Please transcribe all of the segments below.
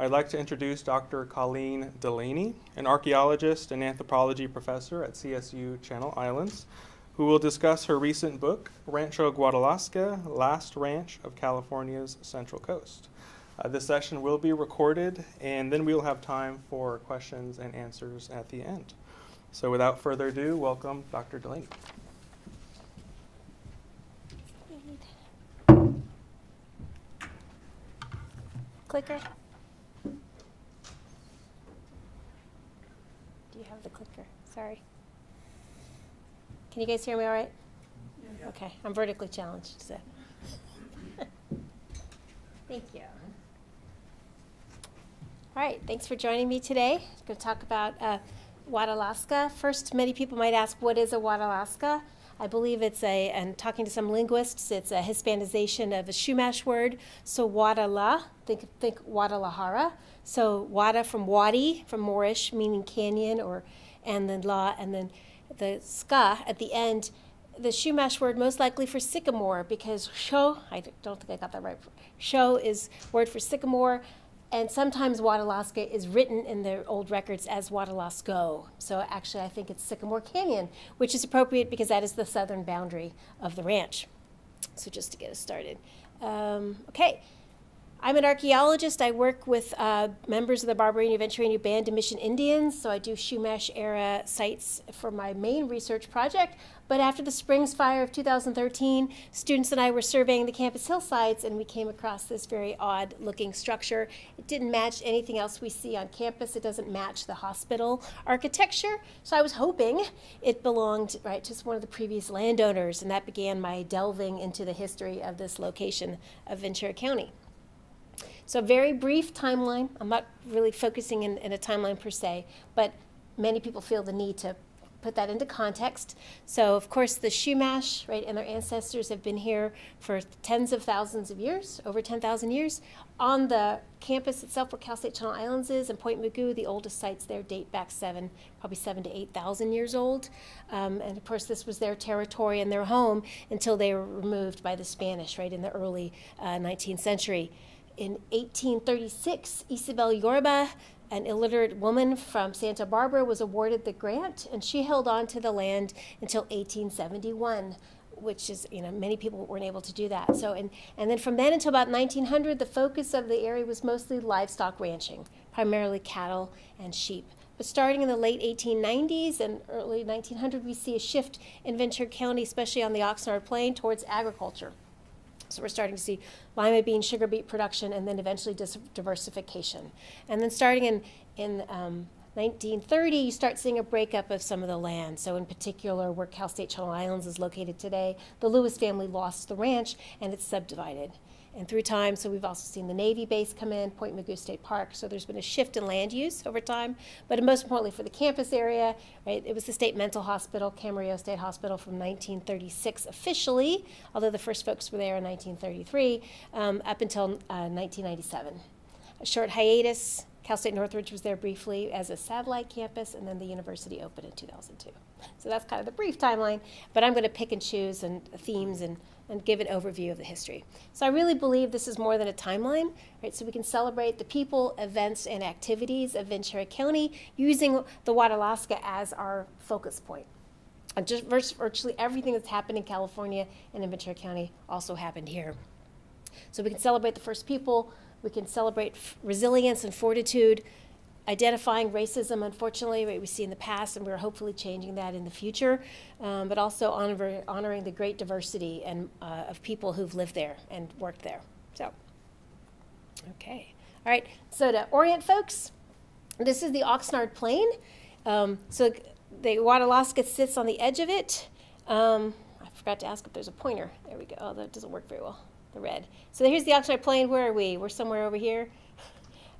I'd like to introduce Dr. Colleen Delaney, an archaeologist and anthropology professor at CSU Channel Islands, who will discuss her recent book, Rancho Guadalasca, Last Ranch of California's Central Coast. Uh, this session will be recorded, and then we'll have time for questions and answers at the end. So without further ado, welcome Dr. Delaney. Clicker. Do you have the clicker? Sorry. Can you guys hear me all right? Okay, I'm vertically challenged, so. Thank you. All right, thanks for joining me today. I'm going to talk about uh, Guadalasca. First, many people might ask, what is a Guadalasca? I believe it's a, and talking to some linguists, it's a Hispanization of a Chumash word. So Guadala, think, think Guadalajara. So Guada from Wadi, from Moorish, meaning canyon, or and then La, and then the ska at the end. The Chumash word most likely for sycamore because sho, I don't think I got that right. Sho is word for sycamore and sometimes Guadalasca is written in the old records as Guadalasco. So actually, I think it's Sycamore Canyon, which is appropriate because that is the southern boundary of the ranch. So just to get us started. Um, okay, I'm an archaeologist. I work with uh, members of the Barbareño Ventureño Band of Mission Indians, so I do Chumash era sites for my main research project. But after the Springs Fire of 2013, students and I were surveying the campus hillsides and we came across this very odd looking structure. It didn't match anything else we see on campus. It doesn't match the hospital architecture. So I was hoping it belonged right to one of the previous landowners, and that began my delving into the history of this location of Ventura County. So very brief timeline. I'm not really focusing in, in a timeline per se, but many people feel the need to put that into context. So, of course, the Chumash, right, and their ancestors have been here for tens of thousands of years, over 10,000 years. On the campus itself, where Cal State Channel Islands is, and Point Mugu, the oldest sites there date back seven, probably seven to 8,000 years old. Um, and of course, this was their territory and their home until they were removed by the Spanish, right, in the early uh, 19th century. In 1836, Isabel Yorba, an illiterate woman from Santa Barbara, was awarded the grant, and she held on to the land until 1871 which is, you know, many people weren't able to do that. So, and, and then from then until about 1900, the focus of the area was mostly livestock ranching, primarily cattle and sheep. But starting in the late 1890s and early 1900, we see a shift in Ventura County, especially on the Oxnard Plain, towards agriculture. So we're starting to see lima bean, sugar beet production, and then eventually diversification. And then starting in, in um, 1930, you start seeing a breakup of some of the land. So in particular, where Cal State Channel Islands is located today, the Lewis family lost the ranch and it's subdivided and through time. So we've also seen the Navy base come in, Point Mugu State Park. So there's been a shift in land use over time. But most importantly for the campus area, right, it was the state mental hospital, Camarillo State Hospital from 1936 officially, although the first folks were there in 1933, um, up until uh, 1997. A short hiatus, Cal State Northridge was there briefly as a satellite campus, and then the university opened in 2002. So that's kind of the brief timeline, but I'm going to pick and choose and themes and and give an overview of the history. So I really believe this is more than a timeline, right? So we can celebrate the people, events, and activities of Ventura County using the Guadalasca as our focus point. And just virtually everything that's happened in California and in Ventura County also happened here. So we can celebrate the first people, we can celebrate resilience and fortitude, identifying racism, unfortunately, we see in the past, and we're hopefully changing that in the future, um, but also honor, honoring the great diversity and, uh, of people who've lived there and worked there. So, okay. All right, so to orient folks, this is the Oxnard Plain. Um, so the Guadalasca sits on the edge of it. Um, I forgot to ask if there's a pointer. There we go. Oh, that doesn't work very well. The red. So here's the Oxnard Plain. Where are we? We're somewhere over here.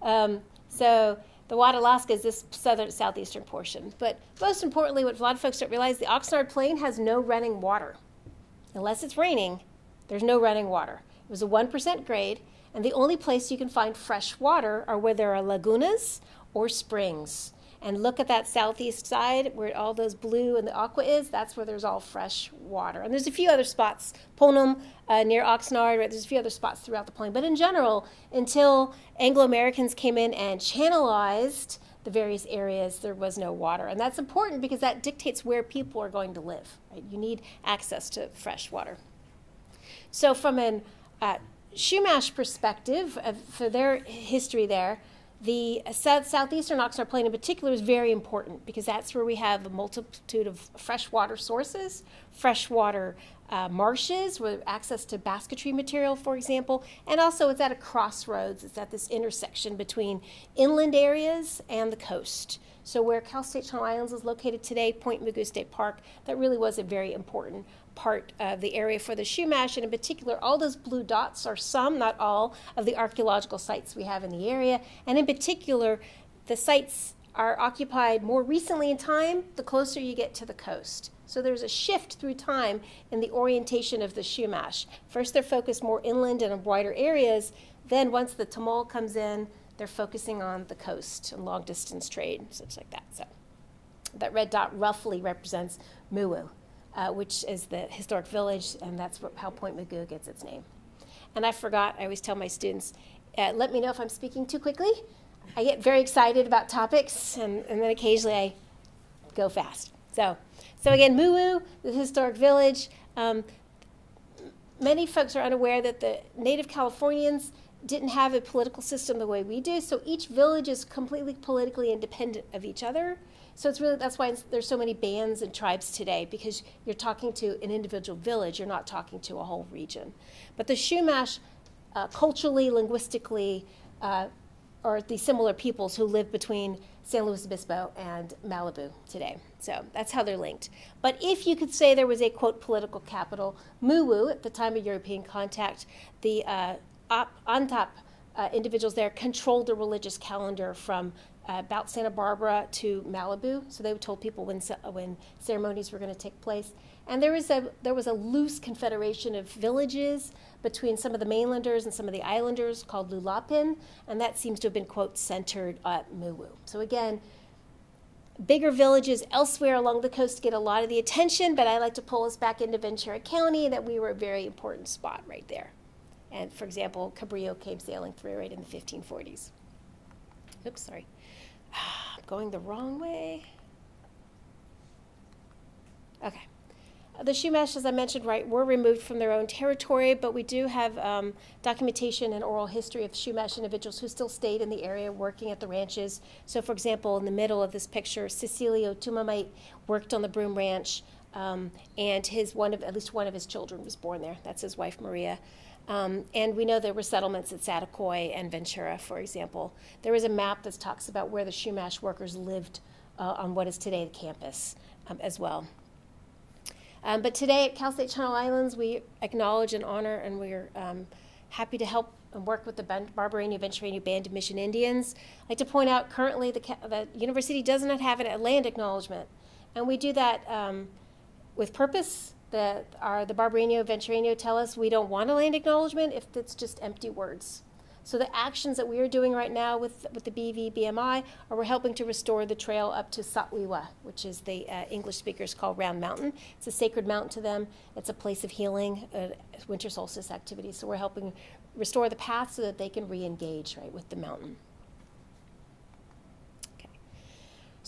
Um, so the Guadalasca is this southern southeastern portion. But most importantly, what a lot of folks don't realize, the Oxnard Plain has no running water. Unless it's raining, there's no running water. It was a 1% grade, and the only place you can find fresh water are where there are lagunas or springs. And look at that southeast side where all those blue and the aqua is. That's where there's all fresh water. And there's a few other spots, Polnum uh, near Oxnard, right? There's a few other spots throughout the plain. But in general, until Anglo Americans came in and channelized the various areas, there was no water. And that's important because that dictates where people are going to live. Right? You need access to fresh water. So, from an uh, Chumash perspective, uh, for their history there, the south, southeastern Oxnard Plain in particular is very important because that's where we have a multitude of freshwater sources, freshwater uh, marshes with access to basketry material, for example, and also it's at a crossroads. It's at this intersection between inland areas and the coast. So where Cal State Channel Islands is located today, Point Mugu State Park, that really was a very important part of the area for the Chumash, and in particular, all those blue dots are some, not all, of the archaeological sites we have in the area, and in particular, the sites are occupied more recently in time the closer you get to the coast. So there's a shift through time in the orientation of the Chumash. First, they're focused more inland and in wider areas. Then, once the tomol comes in, they're focusing on the coast and long distance trade, such like that. So that red dot roughly represents Muwu, uh, which is the historic village, and that's how Point Mugu gets its name. And I forgot, I always tell my students, uh, let me know if I'm speaking too quickly. I get very excited about topics, and, and then occasionally I go fast. So, so again, Muwu, the historic village. Um, many folks are unaware that the native Californians didn't have a political system the way we do, so each village is completely politically independent of each other. So it's really that's why there's so many bands and tribes today because you're talking to an individual village, you're not talking to a whole region. But the Chumash, uh, culturally, linguistically, uh, are the similar peoples who live between San Luis Obispo and Malibu today. So that's how they're linked. But if you could say there was a quote political capital, Muwu at the time of European contact, the uh, Antap uh, individuals there controlled the religious calendar from Uh, about Santa Barbara to Malibu. So they told people when uh, when ceremonies were going to take place. And there was a there was a loose confederation of villages between some of the mainlanders and some of the islanders called Lulapin, and that seems to have been, quote, centered at Muwu. So again, bigger villages elsewhere along the coast get a lot of the attention, but I like to pull us back into Ventura County that we were a very important spot right there. And for example, Cabrillo came sailing through right in the 1540s. Oops, sorry. I'm going the wrong way. Okay. The Chumash, as I mentioned, right, were removed from their own territory, but we do have um, documentation and oral history of Chumash individuals who still stayed in the area working at the ranches. So, for example, in the middle of this picture, Cecilio Tumamait worked on the Broome Ranch, um, and his one of at least one of his children was born there. That's his wife Maria. Um, and we know there were settlements at Saticoy and Ventura, for example. There is a map that talks about where the Chumash workers lived uh, on what is today the campus um, as well. Um, but today at Cal State Channel Islands, we acknowledge and honor, and we're um, happy to help and work with the Barbareño Ventureño Band of Mission Indians. I'd like to point out currently the, the university does not have a land acknowledgement, and we do that um, with purpose. The, our, the Barbareño Ventureño tell us we don't want a land acknowledgement if it's just empty words. So the actions that we are doing right now with, with the BV BMI are we're helping to restore the trail up to Satwiwa, which is the uh, English speakers call Round Mountain. It's a sacred mountain to them. It's a place of healing, uh, winter solstice activities. So we're helping restore the path so that they can re-engage right with the mountain.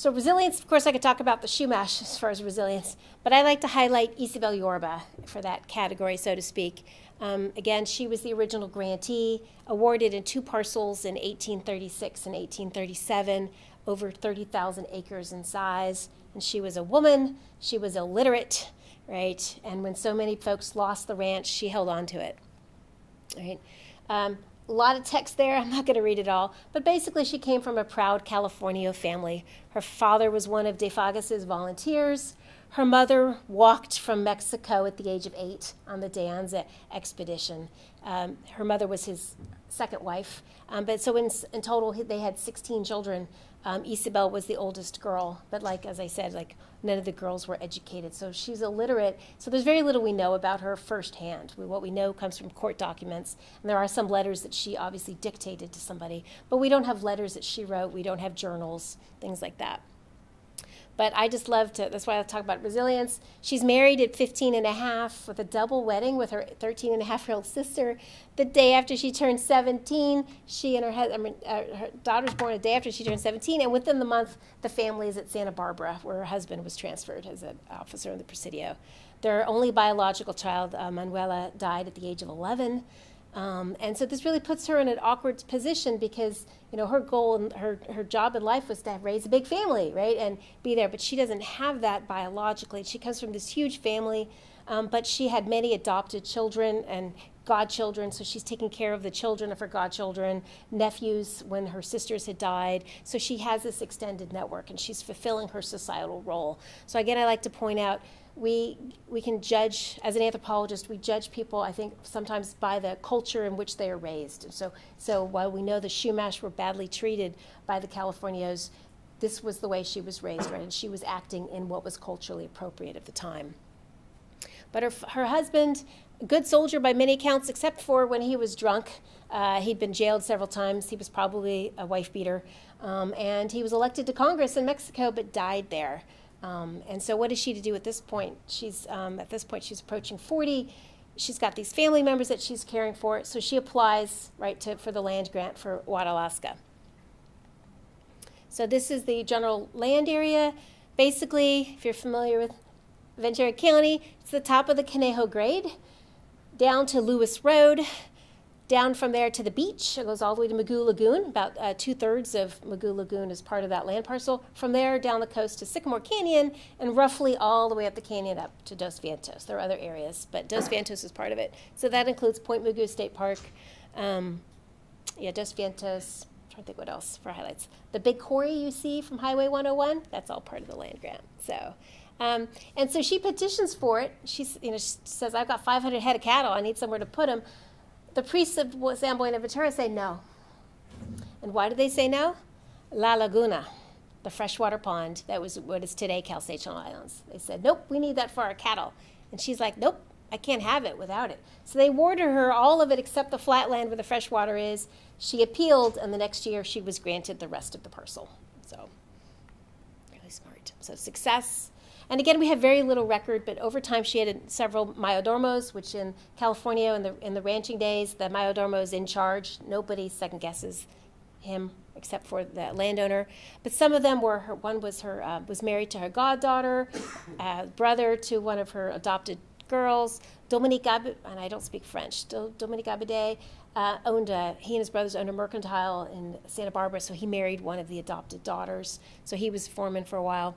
So resilience, of course, I could talk about the Chumash as far as resilience, but I like to highlight Isabel Yorba for that category, so to speak. Um, again, she was the original grantee, awarded in two parcels in 1836 and 1837, over 30,000 acres in size. And she was a woman, she was illiterate, right? And when so many folks lost the ranch, she held on to it, right? Um, a lot of text there. I'm not going to read it all. But basically, she came from a proud California family. Her father was one of De Fages's volunteers. her mother walked from Mexico at the age of eight on the De Anza expedition. Um, her mother was his second wife, um, but so in, in total they had 16 children. Um, Isabel was the oldest girl, but like as I said, like none of the girls were educated, so she's illiterate. So there's very little we know about her firsthand. We, what we know comes from court documents, and there are some letters that she obviously dictated to somebody, but we don't have letters that she wrote. We don't have journals, things like that. But I just love to, that's why I talk about resilience. She's married at 15 and a half with a double wedding with her 13 and a half year old sister. The day after she turned 17, she and her, I mean, uh, her daughter's born a day after she turned 17, and within the month, the family is at Santa Barbara, where her husband was transferred as an officer in the Presidio. Their only biological child, uh, Manuela, died at the age of 11. Um, and so this really puts her in an awkward position because you know her goal and her, her job in life was to raise a big family, right, and be there. But she doesn't have that biologically. She comes from this huge family, um, but she had many adopted children and godchildren, so she's taking care of the children of her godchildren, nephews when her sisters had died. So she has this extended network, and she's fulfilling her societal role. So again, I like to point out we, we can judge, as an anthropologist, we judge people, I think, sometimes by the culture in which they are raised. And so, so while we know the Chumash were badly treated by the Californios, this was the way she was raised, right? And she was acting in what was culturally appropriate at the time. But her, her husband, good soldier by many accounts, except for when he was drunk. Uh, he'd been jailed several times. He was probably a wife beater. Um, and he was elected to Congress in Mexico, but died there. Um, and so, what is she to do at this point? She's um, at this point she's approaching 40. She's got these family members that she's caring for, so she applies right to for the land grant for Alaska. So this is the general land area. Basically, if you're familiar with Ventura County, it's the top of the Conejo Grade, down to Lewis Road, down from there to the beach. It goes all the way to Mugu Lagoon. About uh, two thirds of Mugu Lagoon is part of that land parcel. From there down the coast to Sycamore Canyon, and roughly all the way up the canyon up to Dos Vientos. There are other areas, but Dos Vientos is part of it. So that includes Point Mugu State Park. Um, yeah, Dos Vientos. I'm trying to think what else for highlights. The big quarry you see from Highway 101, that's all part of the land grant. So. Um, and so she petitions for it. She, you know, she says, "I've got 500 head of cattle. I need somewhere to put them." The priests of San Buenaventura say no. And why do they say no? La Laguna, the freshwater pond that was what is today Cal State Channel Islands. They said, nope, we need that for our cattle. And she's like, nope, I can't have it without it. So they awarded her all of it except the flat land where the freshwater is. She appealed, and the next year she was granted the rest of the parcel. So, really smart. So, success and again, we have very little record, but over time she had several mayordomos, which in California in the, in the ranching days, the mayordomo is in charge. Nobody second guesses him except for the landowner. But some of them were her, one was her, uh, was married to her goddaughter, uh, brother to one of her adopted girls. Dominique Ab- and I don't speak French, Dominique Abade uh, owned a, he and his brothers owned a mercantile in Santa Barbara, so he married one of the adopted daughters. So he was foreman for a while.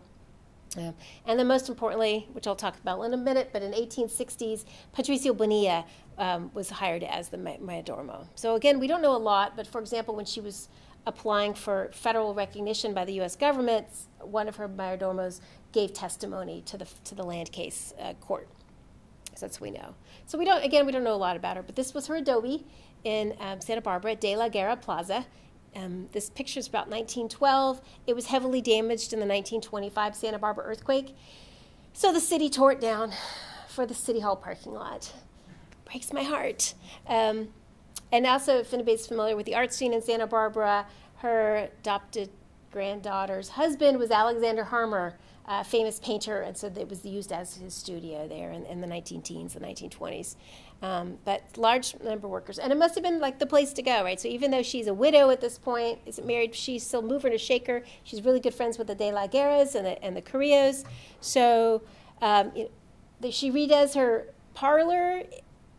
And then most importantly, which I'll talk about in a minute, but in 1860s, Patricio Bonilla um, was hired as the mayordomo. So again, we don't know a lot, but for example, when she was applying for federal recognition by the U.S. government, one of her mayordomos gave testimony to the to the land case uh, court. So that's what we know. So we don't again we don't know a lot about her, but this was her adobe in um, Santa Barbara, De La Guerra Plaza, um, this picture is about 1912. It was heavily damaged in the 1925 Santa Barbara earthquake. So the city tore it down for the City Hall parking lot. Breaks my heart. Um, and also, if anybody's familiar with the art scene in Santa Barbara, her adopted granddaughter's husband was Alexander Harmer, a famous painter, and so it was used as his studio there in, in the 19 teens, the 1920s. Um, but large number of workers, and it must have been like the place to go, right? So even though she's a widow at this point, isn't married, she's still mover and a shaker. She's really good friends with the De La Guerras and the, and the Carrillos. So um, know, she redoes her parlor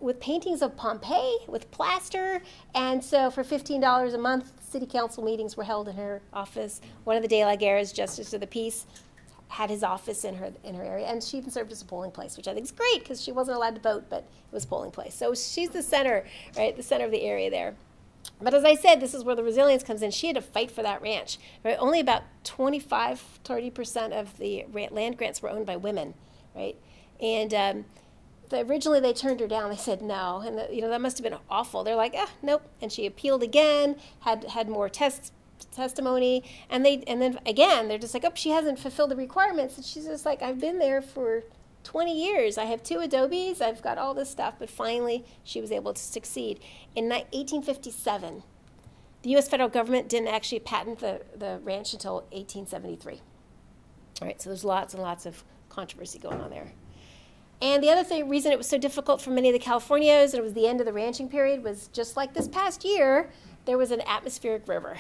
with paintings of Pompeii with plaster. And so for $15 a month, city council meetings were held in her office. One of the De La Guerras, Justice of the Peace, had his office in her in her area, and she even served as a polling place, which I think is great because she wasn't allowed to vote, but it was polling place. So she's the center, right, the center of the area there. But as I said, this is where the resilience comes in. She had to fight for that ranch. Right? Only about 25, 30% of the land grants were owned by women. right? And um, the, originally they turned her down. They said no, and the, you know that must have been awful. They're like, ah, nope. And she appealed again, had had more tests testimony, and they and then again they're just like, oh, she hasn't fulfilled the requirements. And she's just like, I've been there for 20 years. I have two Adobes. I've got all this stuff. But finally, she was able to succeed. In 1857, the U.S. federal government didn't actually patent the, the ranch until 1873. All right, so there's lots and lots of controversy going on there. And the other thing, reason it was so difficult for many of the Californios, and it was the end of the ranching period, was just like this past year, there was an atmospheric river.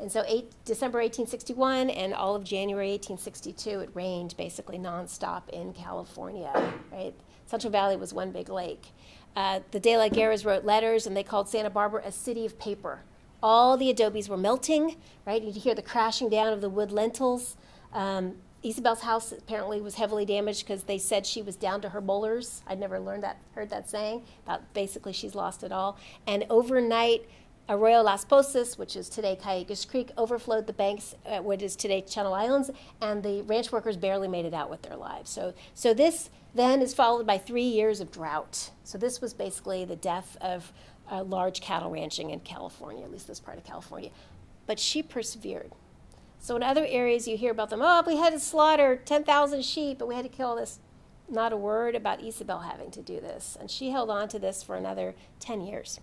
And so eight, December 1861 and all of January 1862, it rained basically nonstop in California, right? Central Valley was one big lake. Uh, the De La Guerras wrote letters, and they called Santa Barbara a city of paper. All the adobes were melting, right? You hear the crashing down of the wood lintels. Um, Isabel's house apparently was heavily damaged because they said she was down to her molars. I'd never learned that, heard that saying. About basically she's lost it all. And overnight, Arroyo Las Posas, which is today Calleguas Creek, overflowed the banks at what is today Channel Islands, and the ranch workers barely made it out with their lives. So, so this then is followed by three years of drought. So this was basically the death of uh, large cattle ranching in California, at least this part of California. But she persevered. So in other areas, you hear about them, oh, we had to slaughter 10,000 sheep, but we had to kill this. Not a word about Isabel having to do this. And she held on to this for another 10 years.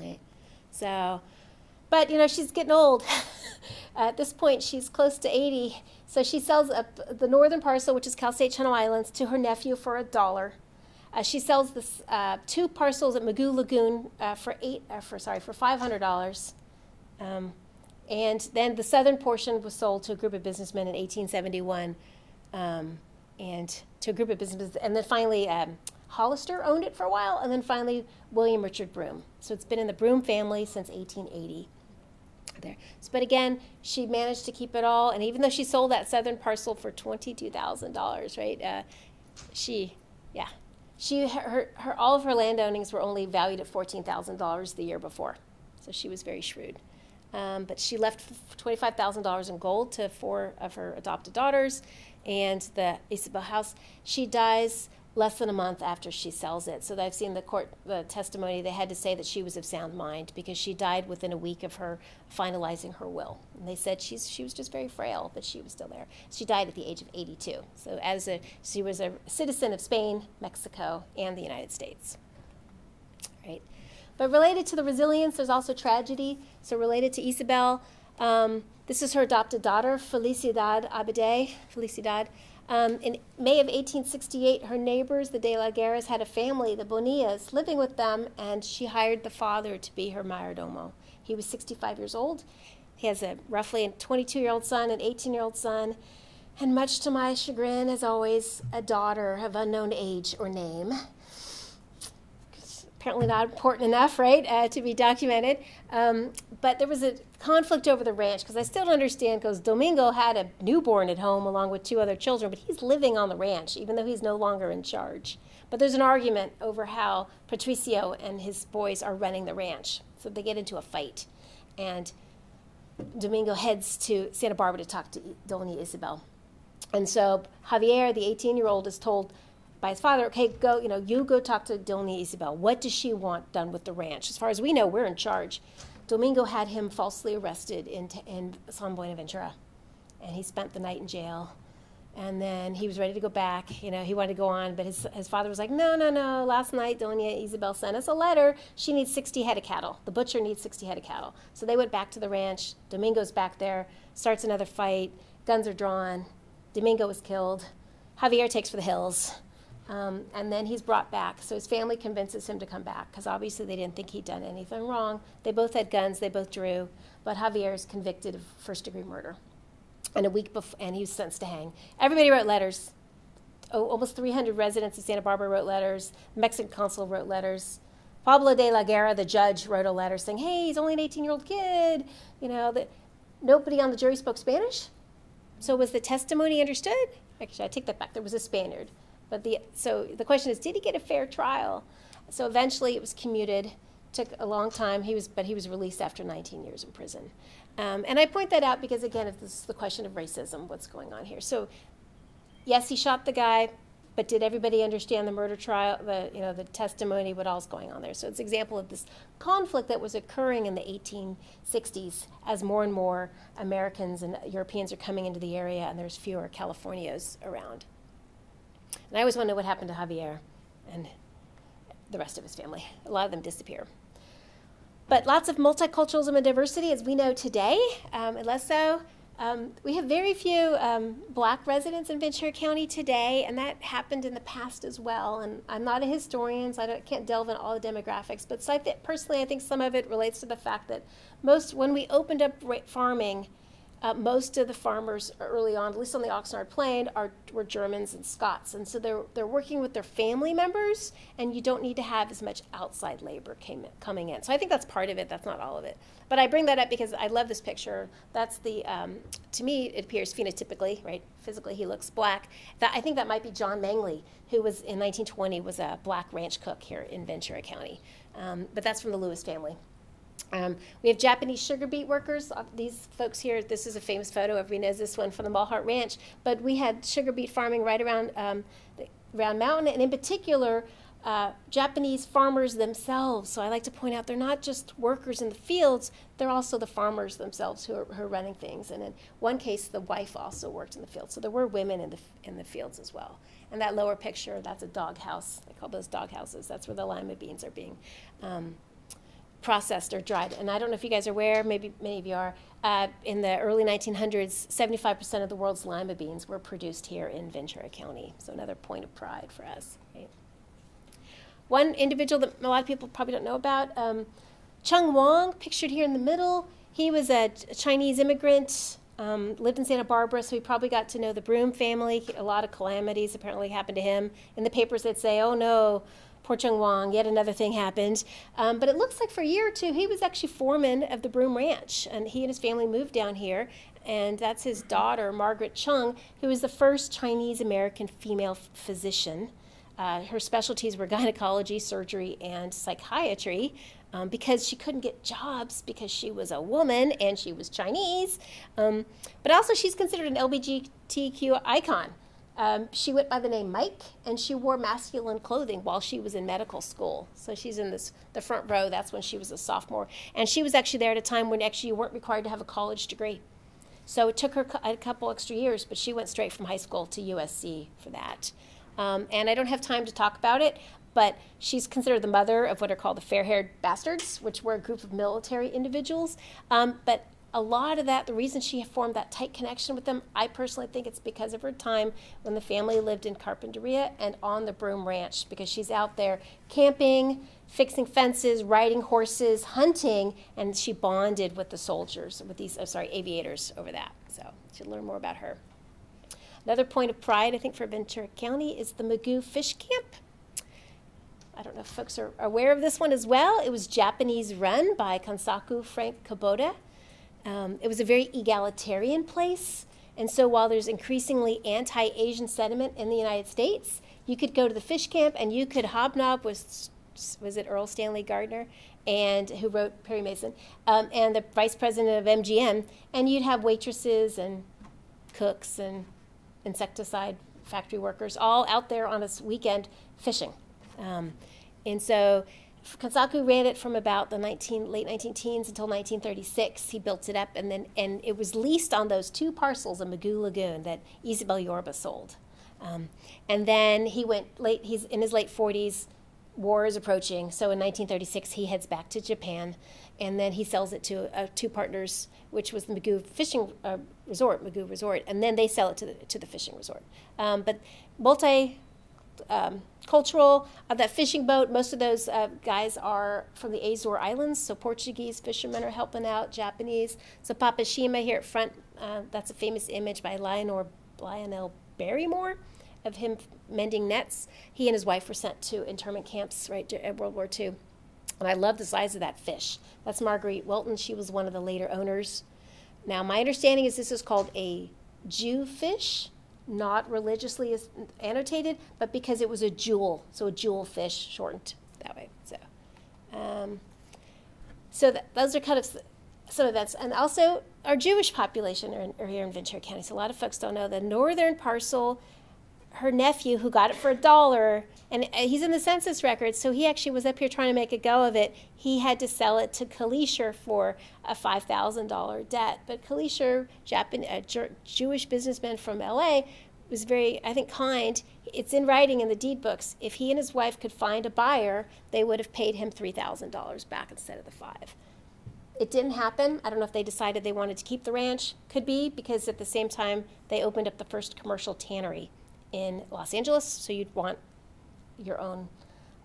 Right. So, but you know, she's getting old. At this point, she's close to 80. So she sells up the northern parcel, which is Cal State Channel Islands, to her nephew for a dollar. Uh, she sells this uh, two parcels at Mugu Lagoon uh, for eight, uh, for sorry, for five hundred dollars, um, and then the southern portion was sold to a group of businessmen in 1871, um, and to a group of businessmen. and then finally um, Hollister owned it for a while, and then finally William Richard Broome. So it's been in the Broome family since 1880. There. So, but again, she managed to keep it all, and even though she sold that southern parcel for twenty-two thousand dollars, right? Uh, she, yeah, she, her, her, all of her land ownings were only valued at $14,000 the year before. So she was very shrewd. Um, but she left $25,000 in gold to four of her adopted daughters and the Isabel house. She dies less than a month after she sells it. So I've seen the court the testimony. They had to say that she was of sound mind because she died within a week of her finalizing her will. And they said she's she was just very frail, but she was still there. She died at the age of 82. So as a she was a citizen of Spain, Mexico, and the United States. Right. But related to the resilience, there's also tragedy. So related to Isabel, um, this is her adopted daughter, Felicidad Abade. Felicidad. Um, in May of 1868, her neighbors, the De La Guerras, had a family, the Bonillas, living with them, and she hired the father to be her mayordomo. He was 65 years old. He has a roughly a 22 year old son, an 18 year old son, and much to my chagrin, as always, a daughter of unknown age or name apparently not important enough, right, uh, to be documented. Um, but there was a conflict over the ranch because I still don't understand because Domingo had a newborn at home along with two other children, but he's living on the ranch even though he's no longer in charge. But there's an argument over how Patricio and his boys are running the ranch. So they get into a fight. And Domingo heads to Santa Barbara to talk to Doña Isabel. And so Javier, the 18 year old, is told by his father, okay, go, you know, you go talk to Doña Isabel. What does she want done with the ranch? As far as we know, we're in charge. Domingo had him falsely arrested in, in San Buenaventura, and he spent the night in jail. And then he was ready to go back. You know, he wanted to go on, but his, his father was like, no, no, no. Last night, Doña Isabel sent us a letter. She needs 60 head of cattle. The butcher needs 60 head of cattle. So they went back to the ranch. Domingo's back there, starts another fight. Guns are drawn. Domingo was killed. Javier takes for the hills. Um, and then he's brought back. So his family convinces him to come back because obviously they didn't think he'd done anything wrong. They both had guns, they both drew, but Javier is convicted of first degree murder. And a week before, and he was sentenced to hang. Everybody wrote letters. Oh, almost 300 residents of Santa Barbara wrote letters. Mexican consul wrote letters. Pablo de la Guerra, the judge, wrote a letter saying, "Hey, he's only an 18-year-old kid." You know that nobody on the jury spoke Spanish. So was the testimony understood? Actually, I take that back. There was a Spaniard. But the, so the question is, did he get a fair trial? So eventually it was commuted. Took a long time. He was, but he was released after 19 years in prison. Um, and I point that out because again, if this is the question of racism. What's going on here? So, yes, he shot the guy. but did everybody understand the murder trial, the, you know, the testimony, what all's going on there? So it's an example of this conflict that was occurring in the 1860s as more and more Americans and Europeans are coming into the area and there's fewer Californios around. And I always wonder what happened to Javier and the rest of his family. A lot of them disappear. But lots of multiculturalism and diversity, as we know today, um, and less so um, we have very few um, black residents in Ventura County today, and that happened in the past as well. And I'm not a historian, so I can't delve in all the demographics. But so I personally, I think some of it relates to the fact that most, when we opened up farming, uh, most of the farmers early on, at least on the Oxnard Plain, are, were Germans and Scots. And so they're, they're working with their family members, and you don't need to have as much outside labor came, coming in. So I think that's part of it, that's not all of it. But I bring that up because I love this picture. That's the, um, to me, it appears phenotypically, right? Physically, he looks black. That, I think that might be John Mangley, who was in 1920 was a black ranch cook here in Ventura County. Um, but that's from the Lewis family. Um, we have Japanese sugar beet workers. Uh, these folks here, this is a famous photo. Everybody knows this one from the Maulhardt Ranch. But we had sugar beet farming right around um, Round Mountain, and in particular, uh, Japanese farmers themselves. So I like to point out they're not just workers in the fields, they're also the farmers themselves who are, who are running things. And in one case, the wife also worked in the field. So there were women in the, in the fields as well. And that lower picture, that's a dog house. They call those dog houses. That's where the lima beans are being um, processed or dried. And I don't know if you guys are aware, maybe many of you are, uh, in the early 1900s, 75% of the world's lima beans were produced here in Ventura County. So another point of pride for us. Right? One individual that a lot of people probably don't know about, um, Chung Wong, pictured here in the middle. He was a, a Chinese immigrant, um, lived in Santa Barbara, so he probably got to know the Broome family. A lot of calamities apparently happened to him. In the papers, they'd say, oh no, Poor Chung Wong, yet another thing happened. Um, but it looks like for a year or two, he was actually foreman of the Broome Ranch, and he and his family moved down here. And that's his daughter, Margaret Chung, who was the first Chinese American female physician. Uh, her specialties were gynecology, surgery, and psychiatry. Um, because she couldn't get jobs because she was a woman and she was Chinese. Um, but also, she's considered an LGBTQ icon. Um, she went by the name Mike, and she wore masculine clothing while she was in medical school. So she's in this the front row. That's when she was a sophomore, and she was actually there at a time when actually you weren't required to have a college degree. So it took her a couple extra years, but she went straight from high school to USC for that. Um, and I don't have time to talk about it, but she's considered the mother of what are called the fair-haired bastards, which were a group of military individuals. Um, but a lot of that, the reason she formed that tight connection with them, I personally think it's because of her time when the family lived in Carpinteria and on the Broome Ranch, because she's out there camping, fixing fences, riding horses, hunting, and she bonded with the soldiers, with these, oh, sorry, aviators over that. So you should learn more about her. Another point of pride, I think, for Ventura County is the Mugu Fish Camp. I don't know if folks are aware of this one as well. It was Japanese run by Kansaku Frank Kubota. Um, it was a very egalitarian place. And so while there's increasingly anti Asian sentiment in the United States, you could go to the fish camp and you could hobnob with, was it Erle Stanley Gardner, and who wrote Perry Mason, um, and the vice president of MGM, and you'd have waitresses and cooks and insecticide factory workers all out there on a weekend fishing. Um, and so Kansaku ran it from about the 19, late 19 teens until 1936. He built it up, and then and it was leased on those two parcels of Mugu Lagoon that Isabel Yorba sold. Um, and then he went late. He's in his late 40s. War is approaching, so in 1936 he heads back to Japan, and then he sells it to uh, two partners, which was the Mugu Fishing uh, Resort, Mugu Resort, and then they sell it to the to the fishing resort. Um, but multi um, cultural. Uh, that fishing boat, most of those uh, guys are from the Azore Islands, so Portuguese fishermen are helping out, Japanese. So Papashima here at front, uh, that's a famous image by Lionel, Lionel Barrymore of him mending nets. He and his wife were sent to internment camps right at World War II. And I love the size of that fish. That's Marguerite Wilton. She was one of the later owners. Now, my understanding is this is called a Jew fish not religiously annotated, but because it was a jewel, so a jewel fish shortened that way. So, um, so those are kind of some events, and also our Jewish population are, are, here in Ventura County. So a lot of folks don't know the northern parcel her nephew, who got it for a dollar, and uh, he's in the census records, so he actually was up here trying to make a go of it. He had to sell it to Kalischer for a $5,000 debt. But Kalischer Japan, a Jewish businessman from LA, was very, I think, kind. It's in writing in the deed books. If he and his wife could find a buyer, they would have paid him $3,000 back instead of the five. It didn't happen. I don't know if they decided they wanted to keep the ranch. Could be because at the same time they opened up the first commercial tannery in Los Angeles, so you'd want your own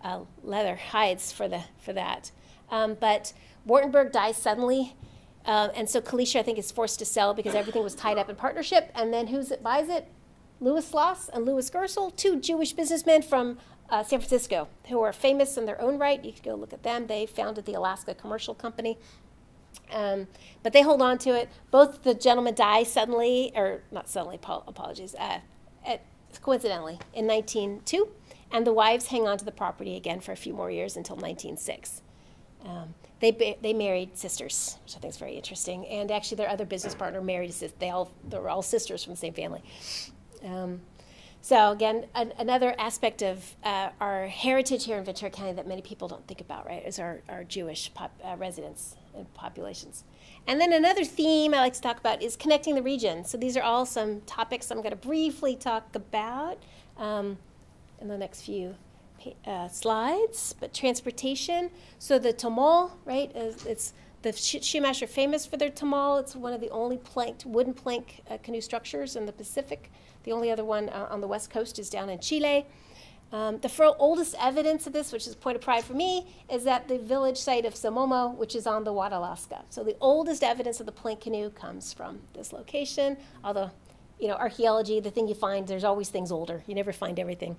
uh, leather hides for the for that. Um, but Wartenberg dies suddenly, uh, and so Kalischer I think is forced to sell because everything was tied up in partnership. And then who's it buys it? Louis Sloss and Louis Gerstle, two Jewish businessmen from uh, San Francisco who are famous in their own right. You could go look at them. They founded the Alaska Commercial Company. Um, but they hold on to it. Both the gentlemen die suddenly, or not suddenly, apologies, uh, coincidentally, in 1902 and the wives hang on to the property again for a few more years until 1906. Um, they, they married sisters, which I think is very interesting. And actually, their other business partner married a sister. They all they were all sisters from the same family. Um, so again, an, another aspect of uh, our heritage here in Ventura County that many people don't think about, right, is our, our Jewish pop, uh, residents and populations. And then another theme I like to talk about is connecting the region. So these are all some topics I'm going to briefly talk about. Um, in the next few uh, slides, but transportation. So the tomol, right, is, it's the Chumash are famous for their tomol. It's one of the only planked, wooden plank uh, canoe structures in the Pacific. The only other one uh, on the west coast is down in Chile. Um, the oldest evidence of this, which is a point of pride for me, is at the village site of Somomo, which is on the Guadalasca. So the oldest evidence of the plank canoe comes from this location. Although, you know, archaeology, the thing you find, there's always things older. You never find everything.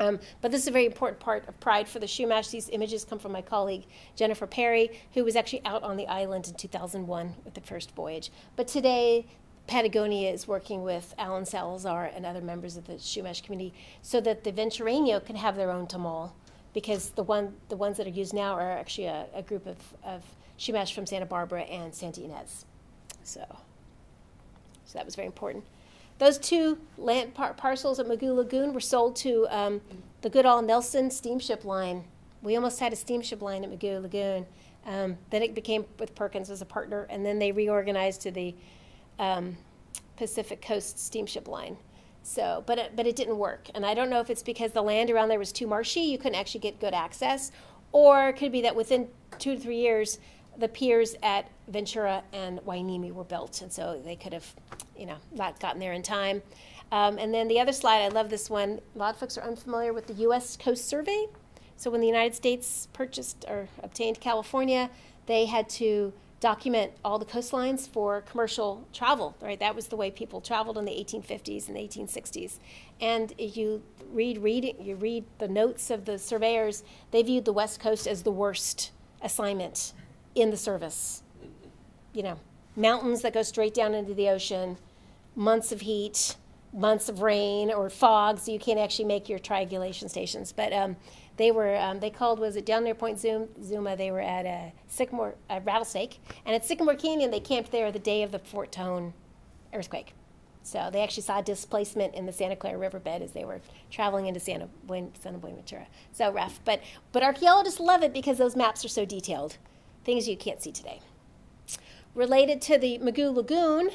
Um, but this is a very important part of Pride for the Chumash. These images come from my colleague Jennifer Perry, who was actually out on the island in 2001 with the first voyage. But today, Patagonia is working with Alan Salazar and other members of the Chumash community so that the Ventureño can have their own tomol, because the one the ones that are used now are actually a, a group of, of Chumash from Santa Barbara and Santa Ynez. So, so that was very important. Those two land par parcels at Mugu Lagoon were sold to um, the Goodall Nelson steamship line. We almost had a steamship line at Mugu Lagoon. Um, then it became with Perkins as a partner, and then they reorganized to the um, Pacific Coast steamship line. So, but it, but it didn't work, and I don't know if it's because the land around there was too marshy, you couldn't actually get good access, or it could be that within two to three years, the piers at Ventura and Hueneme were built, and so they could have, you know, not gotten there in time. Um, and then the other slide, I love this one. A lot of folks are unfamiliar with the U.S. Coast Survey. So when the United States purchased or obtained California, they had to document all the coastlines for commercial travel, right? That was the way people traveled in the 1850s and the 1860s. And you read, read, you read the notes of the surveyors, they viewed the West Coast as the worst assignment in the service. You know, mountains that go straight down into the ocean, months of heat, months of rain or fog, so you can't actually make your triangulation stations. But um, they were, um, they called, was it down near Point Zuma? They were at a Sycamore, a Rattlesnake, and at Sycamore Canyon, they camped there the day of the Fort Tejon earthquake. So they actually saw displacement in the Santa Clara riverbed as they were traveling into Santa, Buen, Santa Buenaventura. So rough, but but archaeologists love it because those maps are so detailed things you can't see today. Related to the Mugu Lagoon,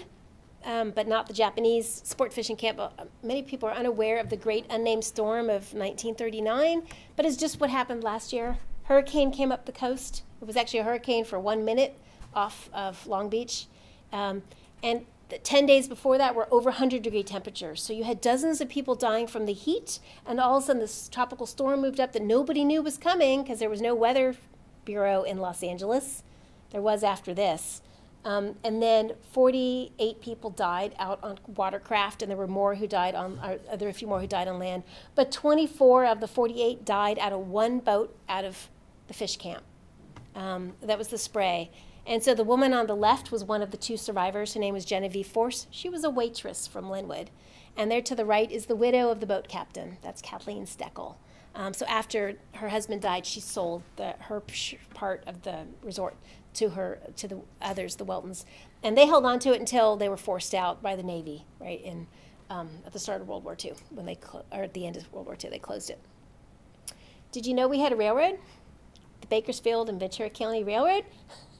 um, but not the Japanese sport fishing camp. Uh, many people are unaware of the great unnamed storm of 1939, but it's just what happened last year. Hurricane came up the coast. It was actually a hurricane for one minute off of Long Beach. Um, and 10 days before that were over 100 degree temperatures. So you had dozens of people dying from the heat, and all of a sudden this tropical storm moved up that nobody knew was coming because there was no weather Bureau in Los Angeles. There was after this. Um, and then 48 people died out on watercraft, and there were more who died on, uh, there were a few more who died on land. But 24 of the 48 died out of one boat out of the fish camp. Um, that was the spray. And so the woman on the left was one of the two survivors. Her name was Genevieve Force. She was a waitress from Linwood. And there to the right is the widow of the boat captain. That's Kathleen Steckel. Um, so after her husband died, she sold the, her part of the resort to her to the others, the Weltons, and they held on to it until they were forced out by the Navy, right in um, at the start of World War II, when they or at the end of World War II, they closed it. Did you know we had a railroad? The Bakersfield and Ventura County Railroad?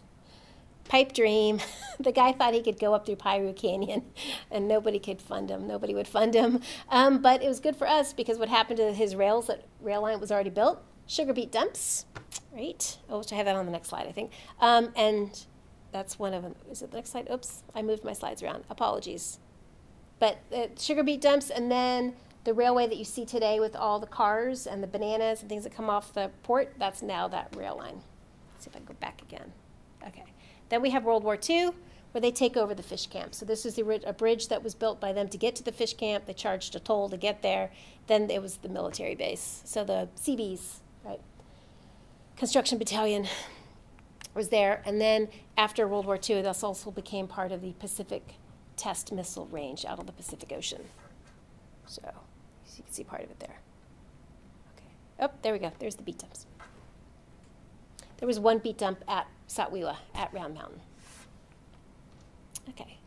Pipe dream. the guy thought he could go up through Piru Canyon, and nobody could fund him. Nobody would fund him. Um, but it was good for us because what happened to his rails? That rail line was already built. Sugar beet dumps, right? Oh, I have that on the next slide, I think. Um, and that's one of them. Is it the next slide? Oops, I moved my slides around. Apologies. But uh, sugar beet dumps, and then the railway that you see today with all the cars and the bananas and things that come off the port, that's now that rail line. Let's see if I can go back again. Then we have World War II, where they take over the fish camp. So this is the, a bridge that was built by them to get to the fish camp. They charged a toll to get there. Then it was the military base. So the Seabees, right? Construction Battalion was there. And then after World War II, this also became part of the Pacific Test Missile Range out of the Pacific Ocean. So you can see part of it there. Okay. Oh, there we go. There's the beet dumps. There was one beet dump at Satwila at Round Mountain. Okay.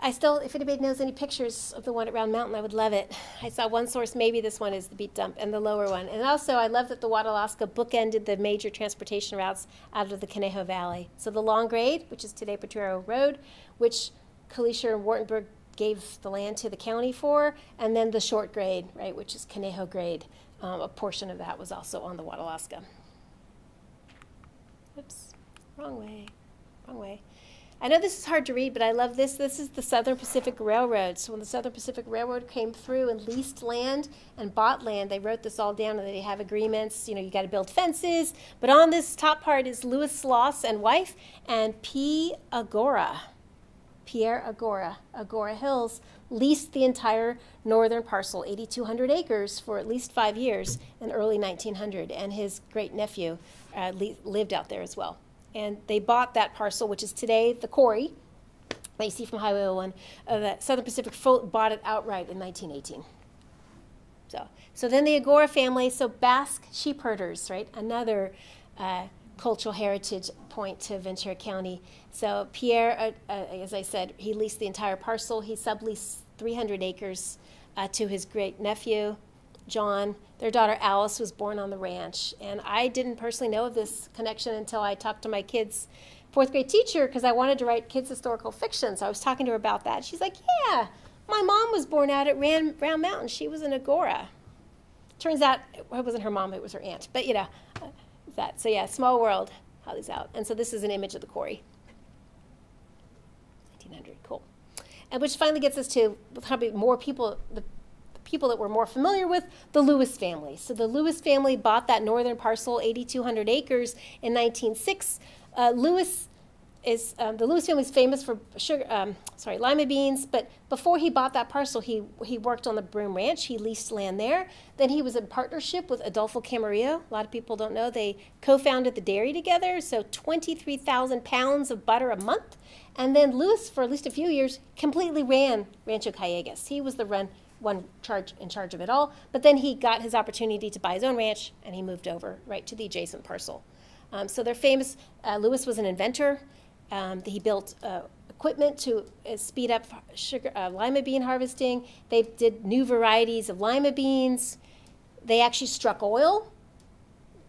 I still, if anybody knows any pictures of the one at Round Mountain, I would love it. I saw one source, maybe this one is the beet dump, and the lower one. And also, I love that the Guadalasca bookended the major transportation routes out of the Conejo Valley. So the long grade, which is today Potrero Road, which Kalischer and Wartenberg gave the land to the county for, and then the short grade, right, which is Conejo grade. Um, a portion of that was also on the Guadalasca. Oops, wrong way, wrong way. I know this is hard to read, but I love this. This is the Southern Pacific Railroad. So when the Southern Pacific Railroad came through and leased land and bought land, they wrote this all down and they have agreements. You know, you got to build fences. But on this top part is Louis Sloss and wife and P. Agoure. Pierre Agoure, Agoura Hills, leased the entire northern parcel, 8,200 acres, for at least five years in early 1900, and his great nephew uh, lived out there as well. And they bought that parcel, which is today the quarry that you see from Highway 01. Uh, that Southern Pacific bought it outright in 1918. So, so then the Agoure family, so Basque sheep herders, right? Another uh, cultural heritage point to Ventura County. So Pierre, uh, uh, as I said, he leased the entire parcel. He subleased 300 acres uh, to his great nephew, John. Their daughter Alice was born on the ranch, and I didn't personally know of this connection until I talked to my kids' fourth grade teacher because I wanted to write kids historical fiction. So I was talking to her about that. She's like, "Yeah, my mom was born out at Round Mountain. She was an Agoure." Turns out it wasn't her mom; it was her aunt. But you know, uh, that. So yeah, small world. how these out. And so this is an image of the quarry. 1900, cool. And which finally gets us to probably more people, the people that we're more familiar with, the Lewis family. So the Lewis family bought that northern parcel, 8,200 acres, in 1906. Uh, Lewis is um, the Lewis family is famous for sugar, um, sorry, lima beans. But before he bought that parcel, he he worked on the Broome Ranch. He leased land there. Then he was in partnership with Adolfo Camarillo. A lot of people don't know they co-founded the dairy together. So 23,000 pounds of butter a month. And then Lewis, for at least a few years, completely ran Rancho Calleguas. He was the run one charge in charge of it all. But then he got his opportunity to buy his own ranch, and he moved over right to the adjacent parcel. Um, so they're famous. Uh, Lewis was an inventor. Um, he built uh, equipment to uh, speed up sugar, uh, lima bean harvesting. They did new varieties of lima beans. They actually struck oil.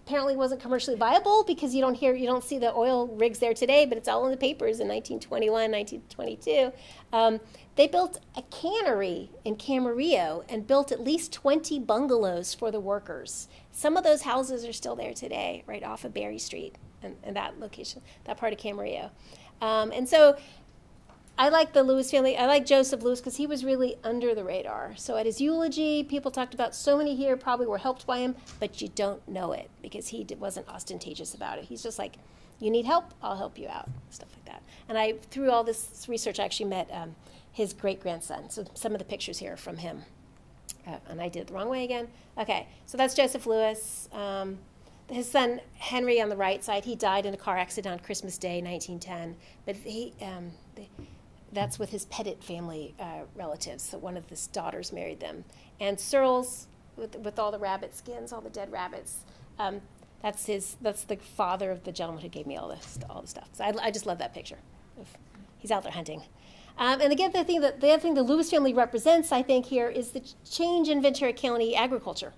Apparently, wasn't commercially viable because you don't hear, you don't see the oil rigs there today, but it's all in the papers in 1921, 1922. Um, they built a cannery in Camarillo and built at least 20 bungalows for the workers. Some of those houses are still there today, right off of Berry Street and, in that location, that part of Camarillo. Um, and so I like the Lewis family. I like Joseph Lewis because he was really under the radar. So at his eulogy, people talked about so many here probably were helped by him, but you don't know it because he wasn't ostentatious about it. He's just like, you need help, I'll help you out, stuff like that. And I, through all this research, I actually met um, his great grandson. So some of the pictures here are from him. Uh, and I did it the wrong way again. Okay, so that's Joseph Lewis. Um, his son Henry on the right side, he died in a car accident on Christmas Day, 1910. But he, um, that's with his Pettit family uh, relatives. So one of his daughters married them. And Searles, with, with all the rabbit skins, all the dead rabbits, um, that's his. That's the father of the gentleman who gave me all this, all the stuff. So I, I just love that picture. He's out there hunting. Um, and again, the thing that the other thing the Lewis family represents, I think, here is the change in Ventura County agriculture.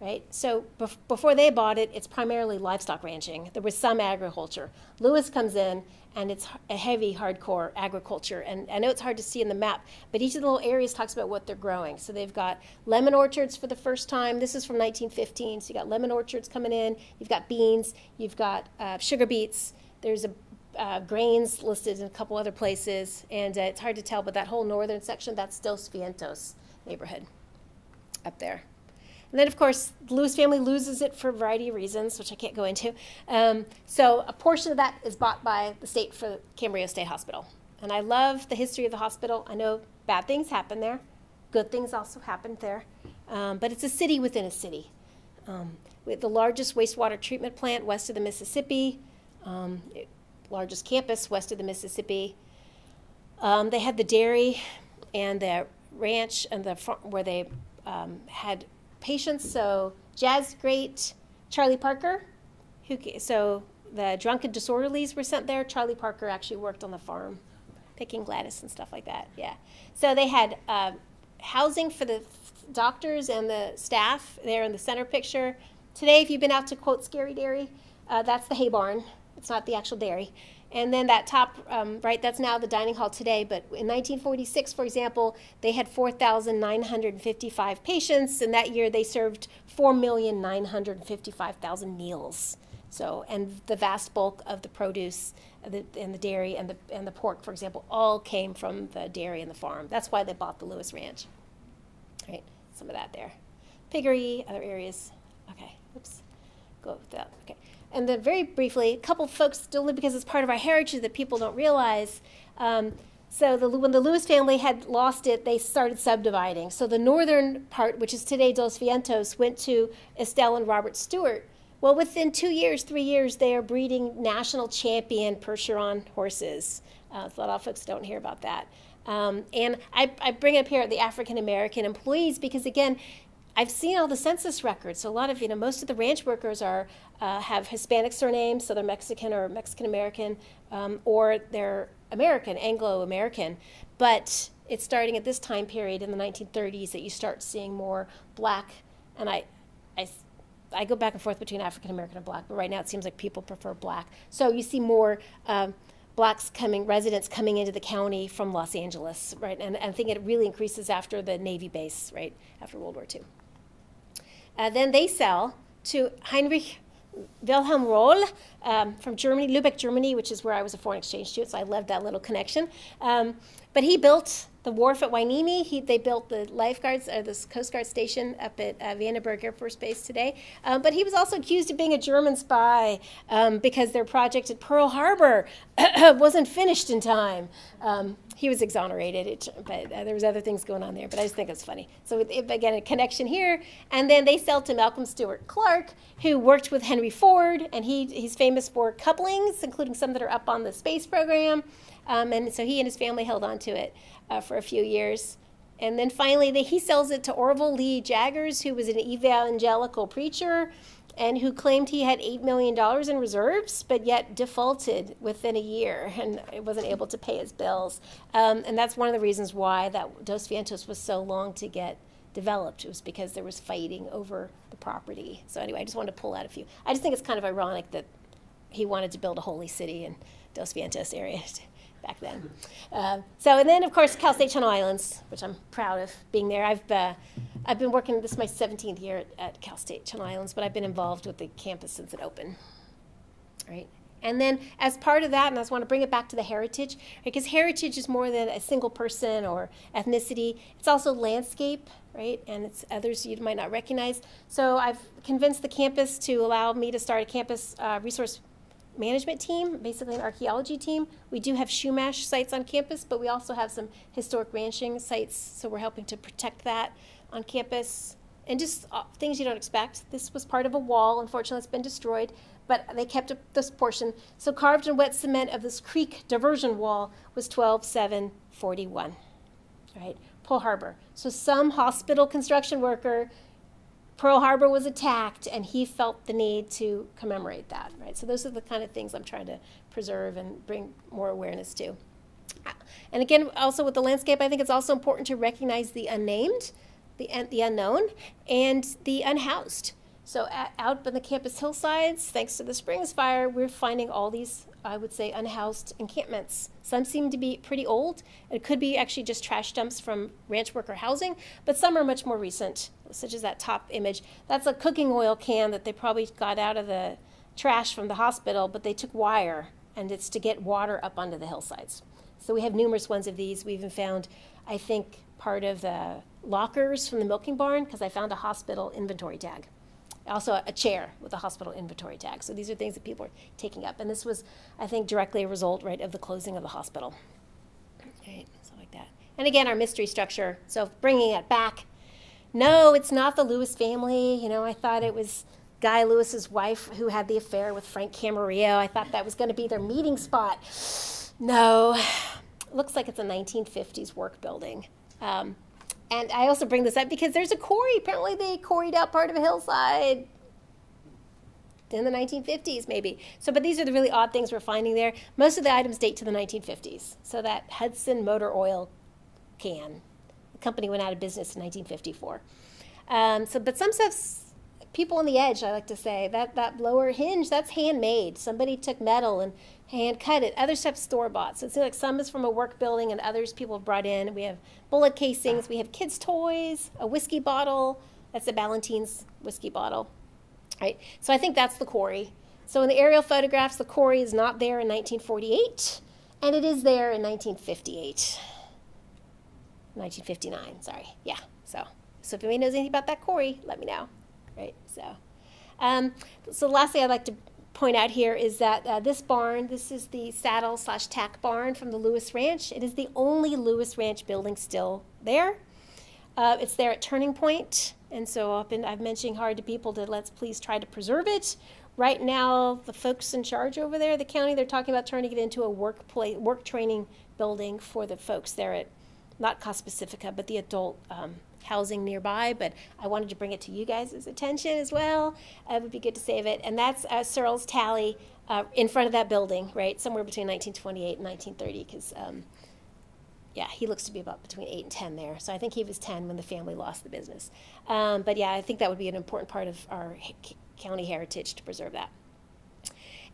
Right? So bef- before they bought it, it's primarily livestock ranching. There was some agriculture. Lewis comes in and it's a heavy, hardcore agriculture. And I know it's hard to see in the map, but each of the little areas talks about what they're growing. So they've got lemon orchards for the first time. This is from 1915. So you got lemon orchards coming in. You've got beans. You've got uh, sugar beets. There's a uh, grains listed in a couple other places, and uh, it's hard to tell, but that whole northern section, that's Dos Vientos neighborhood up there. And then, of course, the Lewis family loses it for a variety of reasons, which I can't go into. Um, so a portion of that is bought by the state for Camarillo State Hospital. And I love the history of the hospital. I know bad things happen there, good things also happened there. Um, but it's a city within a city. Um, with the largest wastewater treatment plant west of the Mississippi, um, it, largest campus west of the Mississippi. Um, they had the dairy and the ranch and the where they um, had patients. So jazz great Charlie Parker, who so the drunken disorderlies were sent there. Charlie Parker actually worked on the farm, picking Gladys and stuff like that. Yeah. So they had uh, housing for the doctors and the staff there in the center picture. Today, if you've been out to quote Scary Dairy, uh, that's the hay barn. It's not the actual dairy. And then that top um, right, that's now the dining hall today. But in 1946, for example, they had 4,955 patients, and that year they served 4,955,000 meals. So, and the vast bulk of the produce and the, dairy and the, and the pork, for example, all came from the dairy and the farm. That's why they bought the Lewis Ranch. Right, some of that there. Piggery, other areas. Okay, oops, go with that. Okay and then very briefly, a couple folks still live because it's part of our heritage that people don't realize. Um, so the, when the Lewis family had lost it, they started subdividing. So the northern part, which is today Dos Vientos, went to Estelle and Robert Stewart. Well, within two years, three years, they are breeding national champion Percheron horses. Uh, a lot of folks don't hear about that. Um, and I, I, bring up here the African American employees because, again, I've seen all the census records. So a lot of, you know, most of the ranch workers are uh, have Hispanic surnames, so they're Mexican or Mexican American, um, or they're American, Anglo American. But it's starting at this time period in the 1930s that you start seeing more black, and I, I, I go back and forth between African American and black, but right now it seems like people prefer black. So you see more. Um, blacks coming, residents coming into the county from Los Angeles, right? And, and I think it really increases after the Navy base, right, after World War II. Uh, then they sell to Heinrich Wilhelm Rohl um, from Germany, Lubeck, Germany, which is where I was a foreign exchange student, so I loved that little connection. Um, but he built the wharf at Hueneme. He, they built the lifeguards, or uh, this Coast Guard station up at uh, Vandenberg Air Force Base today. Um, but he was also accused of being a German spy um, because their project at Pearl Harbor wasn't finished in time. Um, he was exonerated, it, but uh, there was other things going on there. But I just think it's funny. So it, again, a connection here, and then they sell to Malcolm Stewart Clark, who worked with Henry Ford, and he, he's famous for couplings, including some that are up on the space program. Um, and so he and his family held on to it uh, for a few years. And then finally, the, he sells it to Orville Lee Jaggers, who was an evangelical preacher and who claimed he had $8 million in reserves, but yet defaulted within a year and wasn't able to pay his bills. Um, and that's one of the reasons why that Dos Vientos was so long to get developed. It was because there was fighting over the property. So anyway, I just wanted to pull out a few. I just think it's kind of ironic that he wanted to build a holy city in Dos Vientos area back then. Uh, so, and then of course Cal State Channel Islands, which I'm proud of being there. I've uh, I've been working. This is my 17th year at, at, Cal State Channel Islands, but I've been involved with the campus since it opened. Right. And then, as part of that, and I just want to bring it back to the heritage, because heritage is more than a single person or ethnicity. It's also landscape, right? And it's others you might not recognize. So I've convinced the campus to allow me to start a campus uh, resource management team, basically an archaeology team. We do have Chumash sites on campus, but we also have some historic ranching sites, so we're helping to protect that on campus. And just uh, things you don't expect. This was part of a wall. Unfortunately, it's been destroyed, but they kept this portion. So carved in wet cement of this creek diversion wall was 12741. Right, Pearl Harbor. So some hospital construction worker Pearl Harbor was attacked, and he felt the need to commemorate that, right? So those are the kind of things I'm trying to preserve and bring more awareness to. And again, also with the landscape, I think it's also important to recognize the unnamed, the, the unknown, and the unhoused. So a- out on the campus hillsides, thanks to the Springs Fire, we're finding all these, I would say, unhoused encampments. Some seem to be pretty old. It could be actually just trash dumps from ranch worker housing, but some are much more recent, such as that top image. That's a cooking oil can that they probably got out of the trash from the hospital, but they took wire, and it's to get water up onto the hillsides. So we have numerous ones of these. We even found, I think, part of the lockers from the milking barn because I found a hospital inventory tag. Also, a chair with a hospital inventory tag. So these are things that people are taking up. And this was, I think, directly a result, right, of the closing of the hospital. Right, so like that. And again, our mystery structure. So bringing it back. No, it's not the Lewis family. You know, I thought it was Guy Lewis's wife who had the affair with Frank Camarillo. I thought that was going to be their meeting spot. No, looks like it's a 1950s work building. Um, and I also bring this up because there's a quarry. Apparently, they quarried out part of a hillside in the 1950s, maybe. So, but these are the really odd things we're finding there. Most of the items date to the 1950s. So that Hudson motor oil can, company went out of business in 1954. Um, so, but some stuff's people on the edge. I like to say that that lower hinge that's handmade. Somebody took metal and hand cut it. Other stuff's store bought. So it's like some is from a work building, and others people have brought in. We have bullet casings. We have kids' toys, a whiskey bottle. That's a Ballantine's whiskey bottle. Right. So I think that's the quarry. So in the aerial photographs, the quarry is not there in 1948, and it is there in 1958. 1959, sorry. Yeah. So, so if anybody knows anything about that quarry, let me know. Right. So, um, so lastly, I'd like to point out here is that uh, this barn, this is the saddle slash tack barn from the Lewis Ranch. It is the only Lewis Ranch building still there. Uh, it's there at Turning Point, and so I've been I've mentioning hard to people to let's please try to preserve it. Right now, the folks in charge over there, the county, they're talking about turning it into a work play, work training building for the folks there at not Costa Pacifica, but the adult um, housing nearby. But I wanted to bring it to you guys' attention as well. Uh, it would be good to save it. And that's uh, Searles Tally uh, in front of that building, right, somewhere between 1928 and 1930, because. Um, yeah, he looks to be about between eight and ten there. So I think he was ten when the family lost the business. Um, but yeah, I think that would be an important part of our county heritage to preserve that.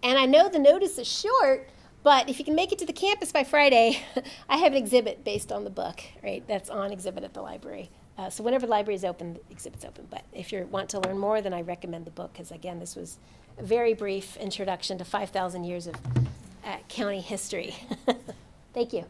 And I know the notice is short, but if you can make it to the campus by Friday, I have an exhibit based on the book, right? That's on exhibit at the library. Uh, so whenever the library is open, the exhibit's open. But if you want to learn more, then I recommend the book because again, this was a very brief introduction to 5,000 years of uh, county history. Thank you.